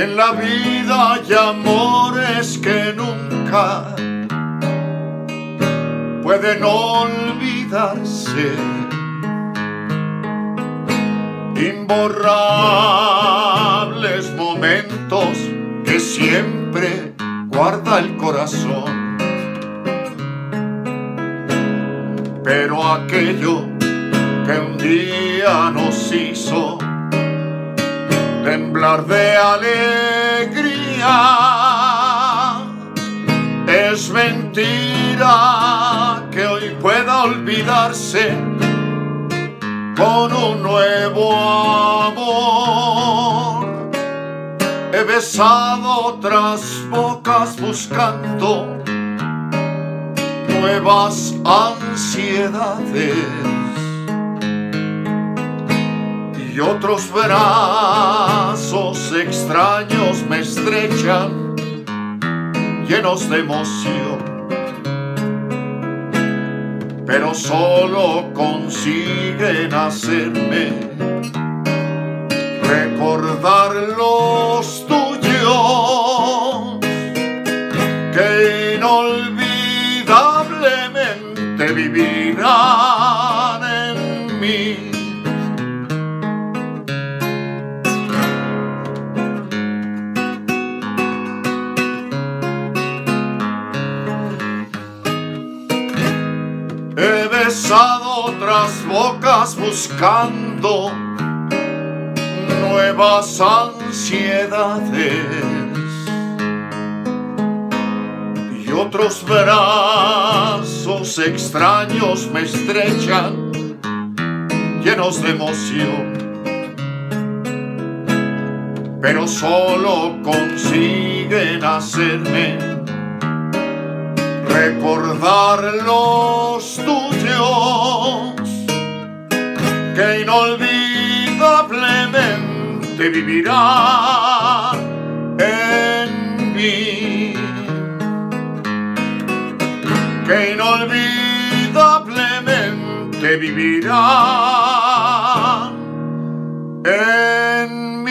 En la vida hay amores que nunca pueden olvidarse. Imborrables momentos que siempre guarda el corazón. Pero aquello que un día nos hizo temblar de alegría. Es mentira que hoy pueda olvidarse con un nuevo amor. He besado otras bocas buscando nuevas ansiedades y otros brazos extraños me estrechan llenos de emoción. Pero solo consiguen hacerme recordar los tuyos que inolvidablemente vivirán besado otras bocas buscando nuevas ansiedades y otros brazos extraños me estrechan llenos de emoción. Pero solo consiguen hacerme recordar los que inolvidablemente vivirán en mí. Que inolvidablemente vivirán en